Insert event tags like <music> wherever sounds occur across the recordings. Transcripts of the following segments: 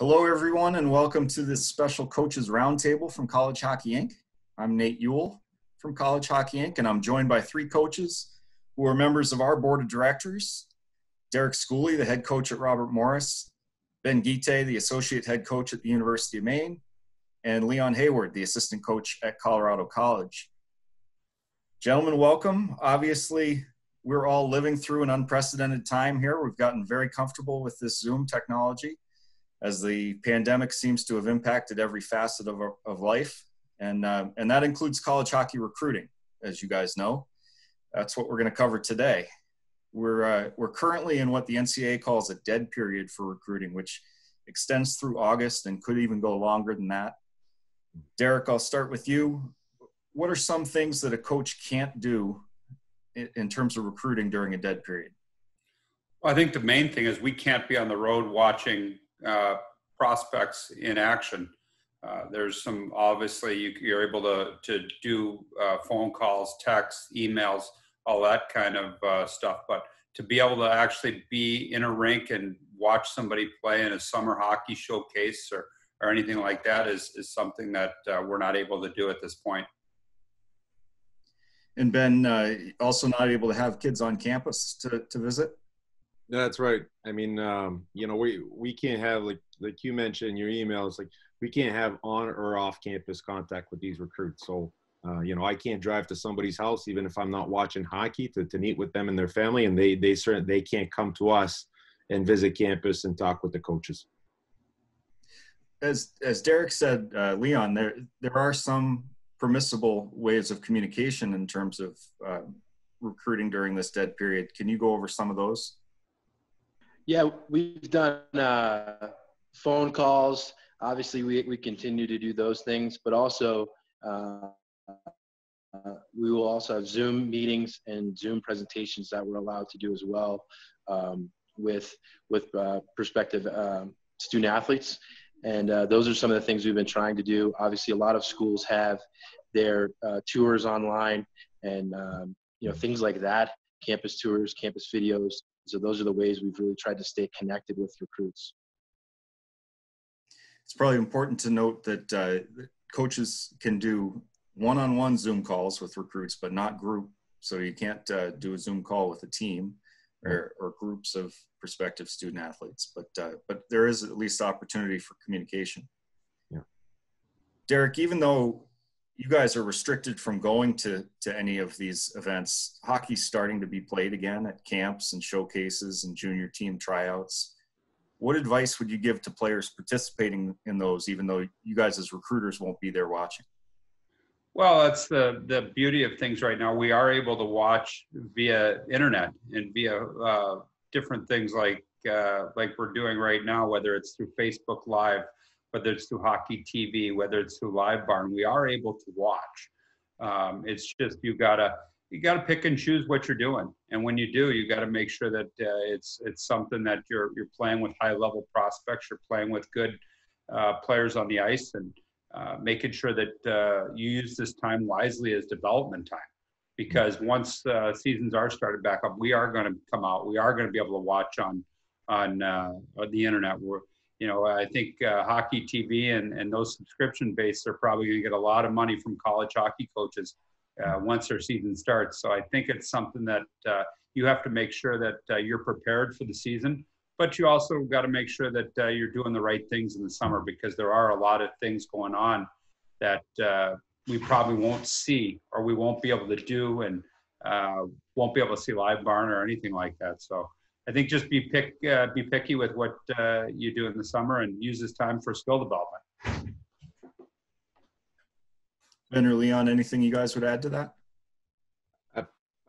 Hello, everyone, and welcome to this special Coaches Roundtable from College Hockey Inc. I'm Nate Ewell from College Hockey Inc., and I'm joined by three coaches who are members of our board of directors Derek Schooley, the head coach at Robert Morris, Ben Guite, the associate head coach at the University of Maine, and Leon Hayward, the assistant coach at Colorado College. Gentlemen, welcome. Obviously, we're all living through an unprecedented time here. We've gotten very comfortable with this Zoom technology as the pandemic seems to have impacted every facet of, of life. And, uh, and that includes college hockey recruiting, as you guys know. That's what we're going to cover today. We're, uh, we're currently in what the NCAA calls a dead period for recruiting, which extends through August and could even go longer than that. Derek, I'll start with you. What are some things that a coach can't do in, in terms of recruiting during a dead period? Well, I think the main thing is we can't be on the road watching uh, prospects in action. Uh, there's some obviously you, are able to to do uh, phone calls, texts, emails, all that kind of uh, stuff. But to be able to actually be in a rink and watch somebody play in a summer hockey showcase or or anything like that is is something that uh, we're not able to do at this point. And Ben, uh, also not able to have kids on campus to, to visit. That's right. I mean, um, you know, we we can't have like like you mentioned in your emails, like we can't have on or off campus contact with these recruits. So, uh, you know, I can't drive to somebody's house even if I'm not watching hockey to, to meet with them and their family, and they they certainly they can't come to us and visit campus and talk with the coaches. As as Derek said, uh, Leon, there there are some permissible ways of communication in terms of uh, recruiting during this dead period. Can you go over some of those? Yeah, we've done uh, phone calls. Obviously, we, we continue to do those things, but also uh, uh, we will also have Zoom meetings and Zoom presentations that we're allowed to do as well um, with with uh, prospective um, student athletes. And uh, those are some of the things we've been trying to do. Obviously, a lot of schools have their tours online and um, you know things like that, campus tours, campus videos. So those are the ways we've really tried to stay connected with recruits. It's probably important to note that uh, coaches can do one-on-one Zoom calls with recruits, but not group. So you can't uh, do a Zoom call with a team or, or groups of prospective student athletes. But uh, but there is at least opportunity for communication. Yeah. Derek, even though you guys are restricted from going to to any of these events. Hockey's starting to be played again at camps and showcases and junior team tryouts. What advice would you give to players participating in those, even though you guys as recruiters won't be there watching? Well, that's the the beauty of things right now. We are able to watch via internet and via uh, different things like uh, like we're doing right now, whether it's through Facebook Live whether it's through Hockey TV, whether it's through Live Barn, we are able to watch. Um, it's just you gotta you gotta pick and choose what you're doing, and when you do, you got to make sure that uh, it's it's something that you're you're playing with high level prospects, you're playing with good uh, players on the ice, and uh, making sure that uh, you use this time wisely as development time. Because once uh, seasons are started back up, we are going to come out. We are going to be able to watch on on, uh, on the internet. We're, you know, I think uh, hockey TV and, and those subscription based are probably going to get a lot of money from college hockey coaches uh, once their season starts. So I think it's something that uh, you have to make sure that uh, you're prepared for the season, but you also got to make sure that uh, you're doing the right things in the summer because there are a lot of things going on that uh, we probably won't see or we won't be able to do and won't be able to see live barn or anything like that. So I think just be pick uh, be picky with what uh, you do in the summer and use this time for skill development. Ben or Leon, anything you guys would add to that?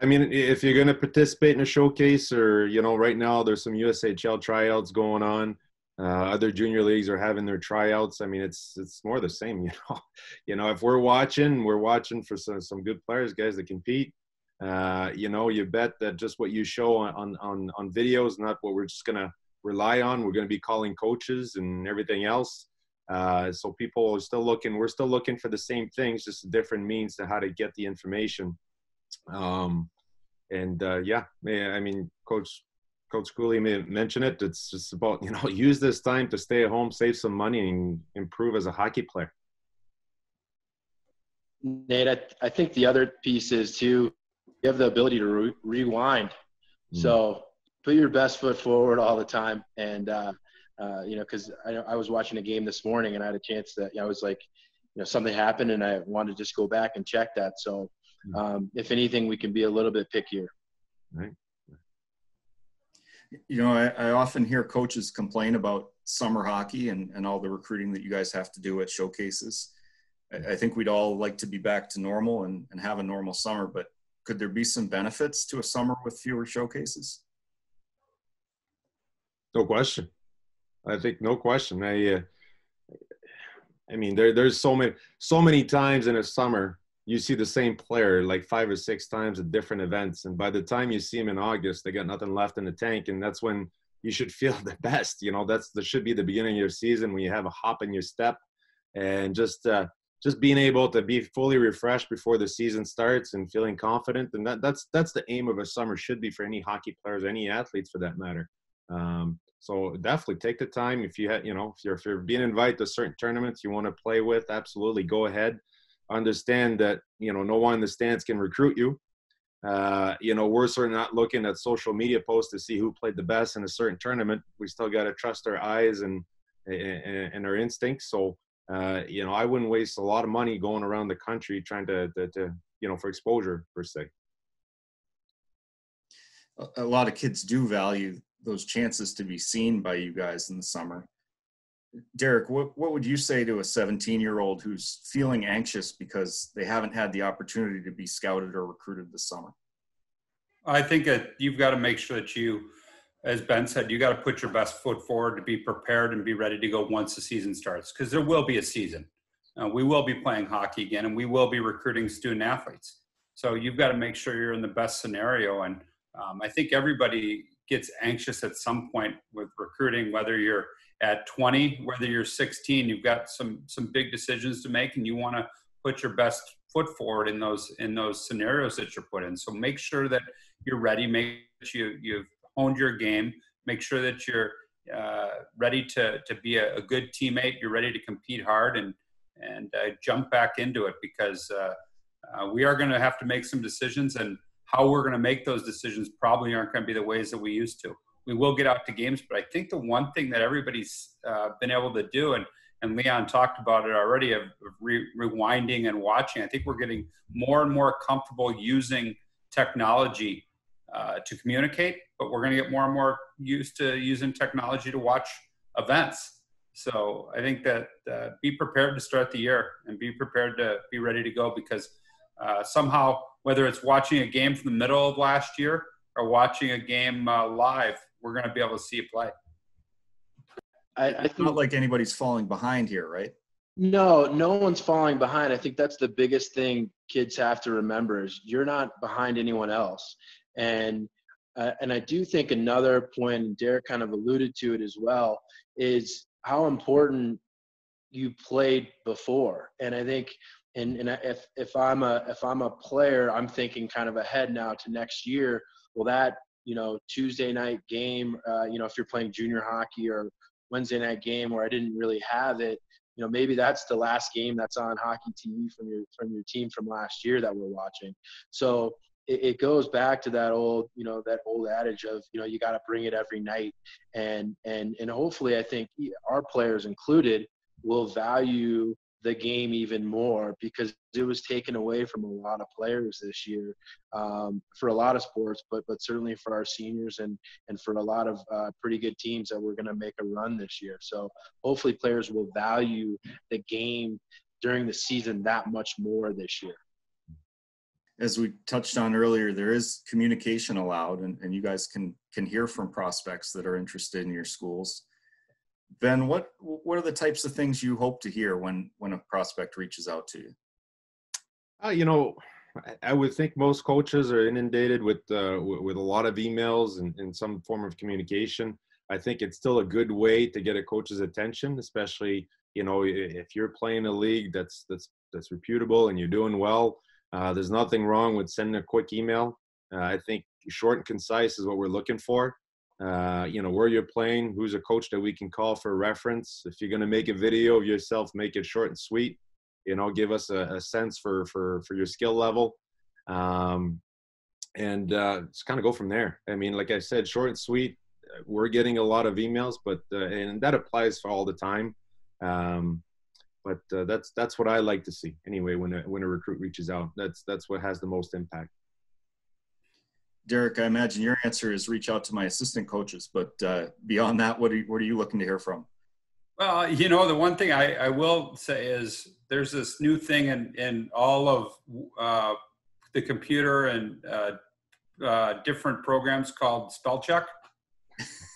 I mean, if you're going to participate in a showcase, or you know, right now there's some USHL tryouts going on. Uh, other junior leagues are having their tryouts. I mean, it's it's more the same, <laughs> you know. you know, if we're watching, we're watching for some some good players, guys that compete. Uh, you know, you bet that just what you show on on on videos, not what we're just gonna rely on. We're gonna be calling coaches and everything else. Uh, so people are still looking. We're still looking for the same things, just different means to how to get the information. Um, and uh, yeah, I mean, Coach Coach Schooley may mention it. It's just about you know <laughs> use this time to stay at home, save some money, and improve as a hockey player. Nate, I, I think the other piece is too, you have the ability to re- rewind. Mm. So put your best foot forward all the time. And, uh, uh, you know, because I, I was watching a game this morning and I had a chance that you know, I was like, you know, something happened and I wanted to just go back and check that. So, mm. um, if anything, we can be a little bit pickier. Right. You know, I, I often hear coaches complain about summer hockey and, and all the recruiting that you guys have to do at showcases. I, I think we'd all like to be back to normal and, and have a normal summer, but could there be some benefits to a summer with fewer showcases? No question. I think no question. I, uh, I mean, there, there's so many, so many times in a summer you see the same player like five or six times at different events, and by the time you see him in August, they got nothing left in the tank, and that's when you should feel <laughs> the best. You know, that's that should be the beginning of your season when you have a hop in your step, and just uh, just being able to be fully refreshed before the season starts and feeling confident and that, that's that's the aim of a summer should be for any hockey players any athletes for that matter. Um, so definitely take the time. If you have you know if you're if you're being invited to certain tournaments you want to play with absolutely go ahead. Understand that you know no one in the stands can recruit you. Uh, you know we're sort of not looking at social media posts to see who played the best in a certain tournament. We still got to trust our eyes and, and and our instincts. So uh, you know, I wouldn't waste a lot of money going around the country trying to, to, to you know, for exposure per se. A lot of kids do value those chances to be seen by you guys in the summer. Derek, what, what would you say to a 17 year old who's feeling anxious because they haven't had the opportunity to be scouted or recruited this summer? I think that you've got to make sure that you as Ben said, you got to put your best foot forward to be prepared and be ready to go once the season starts because there will be a season. Uh, we will be playing hockey again and we will be recruiting student athletes. So you've got to make sure you're in the best scenario. And um, I think everybody gets anxious at some point with recruiting, whether you're at 20, whether you're 16, you've got some some big decisions to make and you want to put your best foot forward in those in those scenarios that you're put in. So make sure that you're ready. Make sure you you've honed your game. Make sure that you're uh, ready to to be a, a, good teammate. You're ready to compete hard and and uh, jump back into it because uh, uh we are going to have to make some decisions and how we're going to make those decisions probably aren't going to be the ways that we used to. We will get out to games, but I think the one thing that everybody's uh, been able to do and and Leon talked about it already of, re- rewinding and watching. I think we're getting more and more comfortable using technology uh, to communicate, but we're going to get more and more used to using technology to watch events. So I think that uh, be prepared to start the year and be prepared to be ready to go because uh, somehow, whether it's watching a game from the middle of last year or watching a game uh, live, we're going to be able to see it play. I, I think, not like anybody's falling behind here, right? No, no one's falling behind. I think that's the biggest thing kids have to remember is you're not behind anyone else. And uh, and I do think another point, Derek kind of alluded to it as well, is how important you played before. And I think, and, and if if I'm a if I'm a player, I'm thinking kind of ahead now to next year. Well, that you know Tuesday night game, uh, you know if you're playing junior hockey or Wednesday night game where I didn't really have it, you know maybe that's the last game that's on hockey TV from your from your team from last year that we're watching. So it, it goes back to that old, you know, that old adage of, you know, you got to bring it every night. And, and, and hopefully I think our players included will value the game even more because it was taken away from a lot of players this year um, for a lot of sports, but but certainly for our seniors and and for a lot of uh, pretty good teams that we're going to make a run this year. So hopefully players will value the game during the season that much more this year as we touched on earlier, there is communication allowed, and, and you guys can can hear from prospects that are interested in your schools. Ben, what what are the types of things you hope to hear when when a prospect reaches out to you? Uh, you know, I would think most coaches are inundated with uh, with a lot of emails and, and some form of communication. I think it's still a good way to get a coach's attention, especially you know if you're playing a league that's that's that's reputable and you're doing well uh, there's nothing wrong with sending a quick email. Uh, I think short and concise is what we're looking for. uh, you know, where you're playing, who's a coach that we can call for reference. If you're going to make a video of yourself, make it short and sweet. You know, give us a, a sense for for for your skill level, um, and uh, just kind of go from there. I mean, like I said, short and sweet. We're getting a lot of emails, but uh, and that applies for all the time. Um, but uh, that's that's what I like to see anyway. When a, when a recruit reaches out, that's that's what has the most impact. Derek, I imagine your answer is reach out to my assistant coaches, but uh, beyond that, what are, you, what are you looking to hear from? Well, you know, the one thing I, I will say is there's this new thing in, in all of uh, the computer and uh, uh different programs called spell check.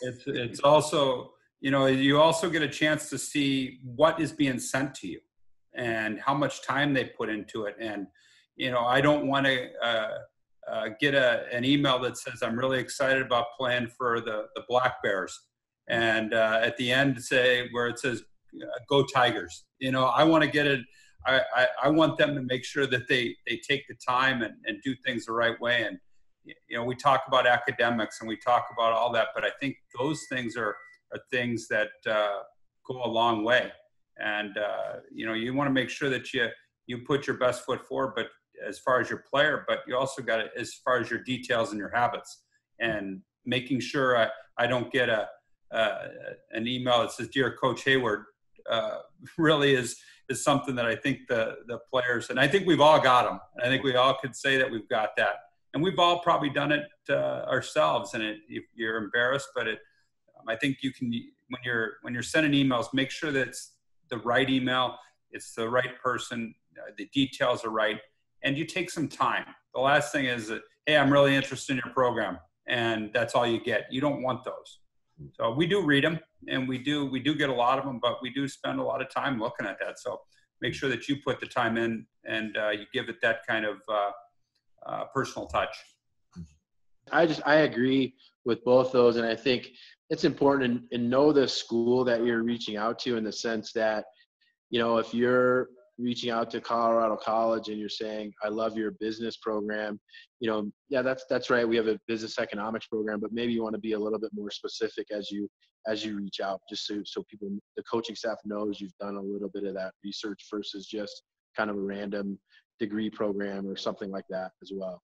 It's, it's also, you know, you also get a chance to see what is being sent to you and how much time they put into it. And, you know, I don't want to, uh, uh, get a, an email that says, I'm really excited about playing for the, the Black Bears. And uh, at the end, say where it says, uh, go Tigers. You know, I want to get it. I, I, I, want them to make sure that they, they take the time and, and do things the right way. And, you know, we talk about academics and we talk about all that, but I think those things are, are things that uh, go a long way. And, uh, you know, you want to make sure that you, you put your best foot forward, but as far as your player, but you also got it as far as your details and your habits and making sure I, I don't get a, uh, an email that says, dear coach Hayward, uh, <laughs> really is, is something that I think the, the players, and I think we've all got them. I think we all could say that we've got that. And we've all probably done it uh, ourselves and it, if you're embarrassed, but it, um, I think you can, when you're, when you're sending emails, make sure that it's the right email, it's the right person, uh, the details are right, and you take some time. The last thing is that, hey, I'm really interested in your program, and that's all you get. You don't want those. So we do read them, and we do we do get a lot of them, but we do spend a lot of time looking at that. So make sure that you put the time in and uh, you give it that kind of uh, uh, personal touch. I just I agree with both those, and I think it's important to, know the school that you're reaching out to in the sense that you know if you're reaching out to Colorado College and you're saying, "I love your business program," you know, yeah, that's that's right. We have a business economics program, but maybe you want to be a little bit more specific as you as you reach out, just so so people, the coaching staff knows you've done a little bit of that research versus just kind of a random degree program or something like that as well.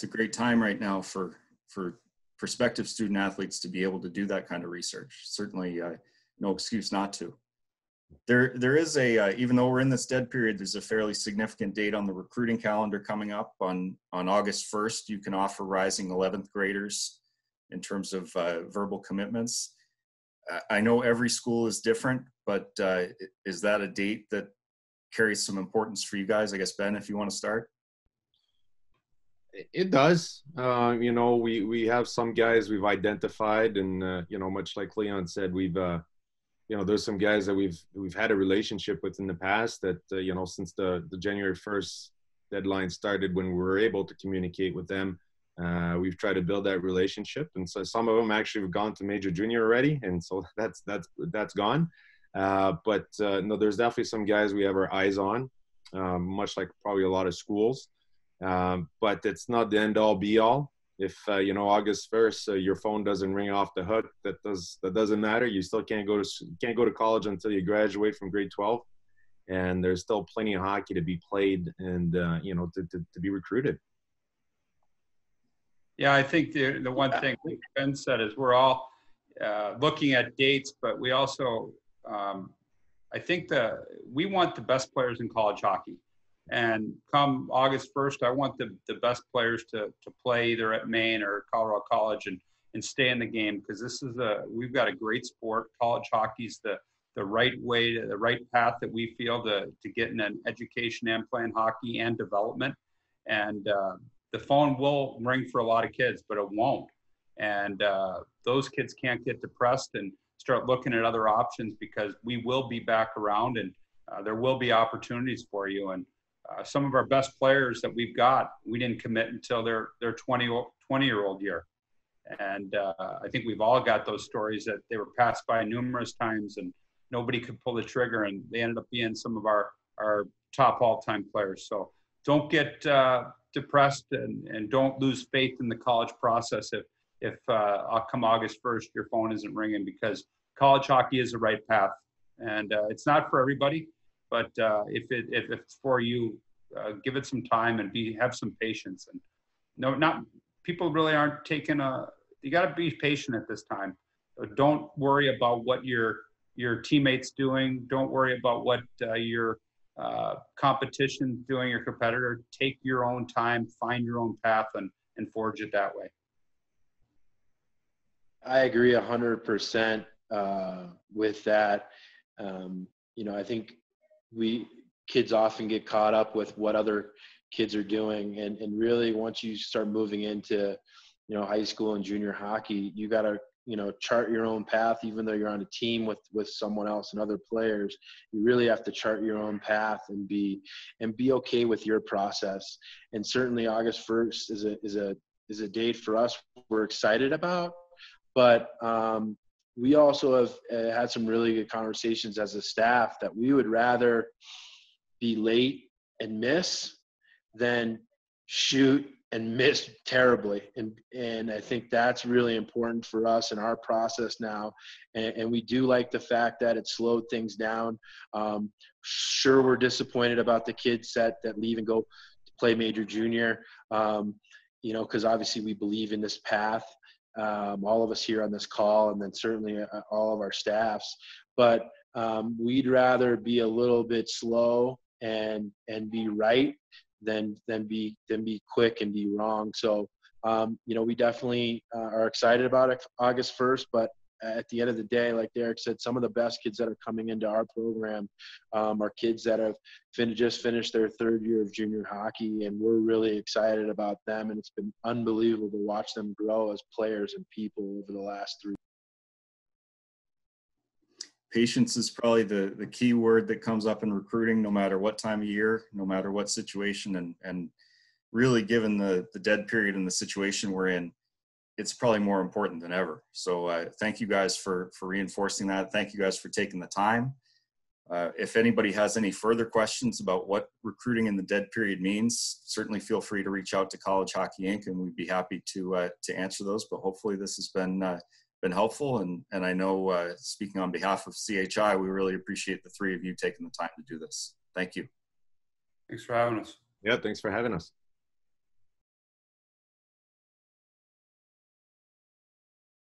It's a great time right now for for prospective student athletes to be able to do that kind of research. Certainly, uh, no excuse not to. There, there is a, uh, even though we're in this dead period, there's a fairly significant date on the recruiting calendar coming up on, on August 1st. You can offer rising 11th graders in terms of uh, verbal commitments. I know every school is different, but uh, is that a date that carries some importance for you guys? I guess, Ben, if you want to start. It does. Uh, you know, we, we have some guys we've identified, and, uh, you know, much like Leon said, we've, uh, you know, there's some guys that we've we've had a relationship with in the past that uh, you know since the the January 1st deadline started when we were able to communicate with them. Uh, we've tried to build that relationship, and so some of them actually have gone to major junior already, and so <laughs> that's that's that's gone. Uh, but no, there's definitely some guys we have our eyes on, um, much like probably a lot of schools. Um, but it's not the end all be all if uh, you know August first uh, your phone doesn't ring off the hook, that does that doesn't matter. You still can't go to can't go to college until you graduate from grade twelve, and there's still plenty of hockey to be played and uh, you know to, to, to be recruited. Yeah, I think the the one thing Ben said is we're all uh, looking at dates, but we also um, I think the we want the best players in college hockey. And come August 1st, I want the, the best players to, to play either at Maine or Colorado College and, and stay in the game because this is a we've got a great sport. College hockey's the the right way to the right path that we feel to, to get in an education and playing hockey and development. And uh, the phone will ring for a lot of kids, but it won't. And uh, those kids can't get depressed and start looking at other options because we will be back around and uh, there will be opportunities for you. And uh, some of our best players that we've got, we didn't commit until their their 20, 20 year old year. And uh, I think we've all got those stories that they were passed by numerous times and nobody could pull the trigger, and they ended up being some of our our top all time players. So don't get uh, depressed and, and don't lose faith in the college process if if uh, come August 1st your phone isn't ringing because college hockey is the right path and uh, it's not for everybody but uh, if it if it's for you uh, give it some time and be have some patience and no not people really aren't taking a you got to be patient at this time. Don't worry about what your your teammates doing. Don't worry about what uh, your uh, competition doing your competitor. Take your own time find your own path and and forge it that way. I agree 100% uh, with that. Um, you know i think we kids often get caught up with what other kids are doing. And, and really once you start moving into you know high school and junior hockey you got to you know chart your own path. Even though you're on a team with with someone else and other players you really have to chart your own path and be and be okay with your process. And certainly august 1st is a is a is a date for us we're excited about. But um, we also have uh, had some really good conversations as a staff that we would rather be late and miss than shoot and <laughs> miss terribly. And and I think that's really important for us in our process now. And, and we do like the fact that it slowed things down. Um, sure, we're disappointed about the kids that that leave and go to play major junior. Um, you know, because obviously we believe in this path. Um, all of us here on this call, and then certainly uh, all of our staffs. But um, we'd rather be a little bit slow and and be right than than be than be quick and be wrong. So um, you know we definitely uh, are excited about August 1st, but at the end of the day, like Derek said, some of the best kids that are coming into our program um, are kids that have fin- just finished their third year of junior hockey, and we're really excited about them. And it's been unbelievable to watch them grow as players and people over the last three patience is probably the the key word that comes up in recruiting no matter what time of year no matter what situation and and really given the the dead period and the situation we're in it's probably more important than ever so uh, thank you guys for for reinforcing that thank you guys for taking the time uh, if anybody has any further questions about what recruiting in the dead period means certainly feel free to reach out to college hockey inc and we'd be happy to uh, to answer those but hopefully this has been uh, been helpful. And, and I know, uh, speaking on behalf of CHI, we really appreciate the three of you taking the time to do this. Thank you. Thanks for having us. Yeah, thanks for having us.